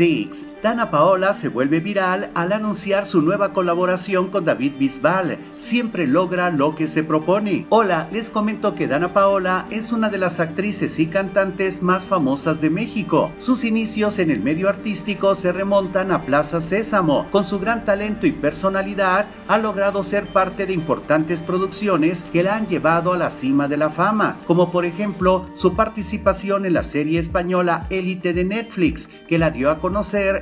Six. Dana Paola se vuelve viral al anunciar su nueva colaboración con David Bisbal. Siempre logra lo que se propone. Hola, les comento que Dana Paola es una de las actrices y cantantes más famosas de México. Sus inicios en el medio artístico se remontan a Plaza Sésamo. Con su gran talento y personalidad, ha logrado ser parte de importantes producciones que la han llevado a la cima de la fama, como por ejemplo su participación en la serie española Élite de Netflix, que la dio a conocer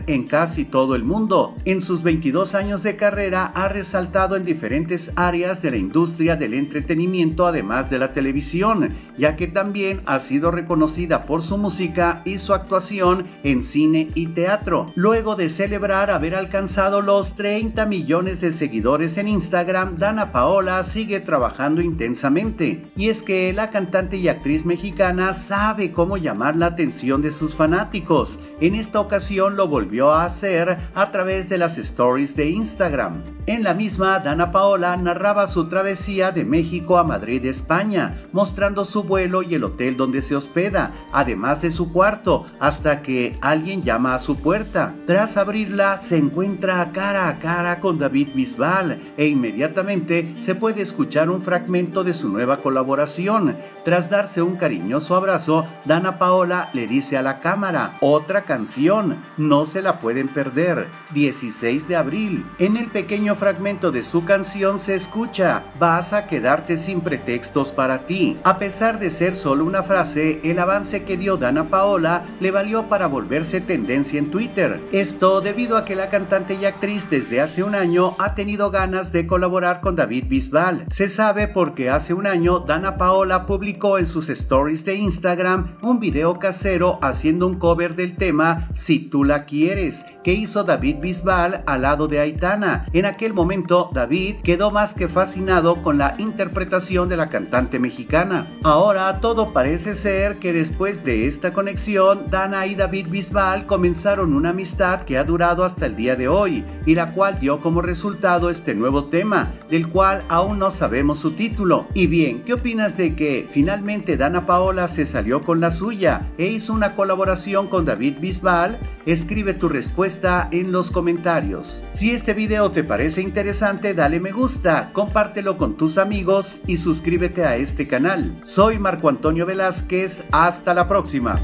en casi todo el mundo. En sus 22 años de carrera ha resaltado en diferentes áreas de la industria del entretenimiento además de la televisión, ya que también ha sido reconocida por su música y su actuación en cine y teatro. Luego de celebrar haber alcanzado los 30 millones de seguidores en Instagram, Dana Paola sigue trabajando intensamente. Y es que la cantante y actriz mexicana sabe cómo llamar la atención de sus fanáticos. En esta lo volvió a hacer a través de las stories de Instagram. En la misma, Dana Paola narraba su travesía de México a Madrid, España, mostrando su vuelo y el hotel donde se hospeda, además de su cuarto, hasta que alguien llama a su puerta. Tras abrirla, se encuentra cara a cara con David Bisbal e inmediatamente se puede escuchar un fragmento de su nueva colaboración. Tras darse un cariñoso abrazo, Dana Paola le dice a la cámara, otra canción, no se la pueden perder. 16 de abril. En el pequeño fragmento de su canción se escucha, vas a quedarte sin pretextos para ti. A pesar de ser solo una frase, el avance que dio Dana Paola le valió para volverse tendencia en Twitter. Esto debido a que la cantante y actriz desde hace un año ha tenido ganas de colaborar con David Bisbal. Se sabe porque hace un año Dana Paola publicó en sus stories de Instagram un video casero haciendo un cover del tema Si tú la quieres que hizo David Bisbal al lado de Aitana. En aquel momento, David quedó más que fascinado con la interpretación de la cantante mexicana. Ahora todo parece ser que después de esta conexión, Dana y David Bisbal comenzaron una amistad que ha durado hasta el día de hoy y la cual dio como resultado este nuevo tema, del cual aún no sabemos su título. Y bien, ¿qué opinas de que finalmente Dana Paola se salió con la suya e hizo una colaboración con David Bisbal? Escribe tu respuesta en los comentarios. Si este video te parece interesante, dale me gusta, compártelo con tus amigos y suscríbete a este canal. Soy Marco Antonio Velázquez, hasta la próxima.